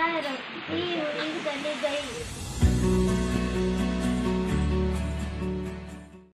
वह रखती हुई चली गई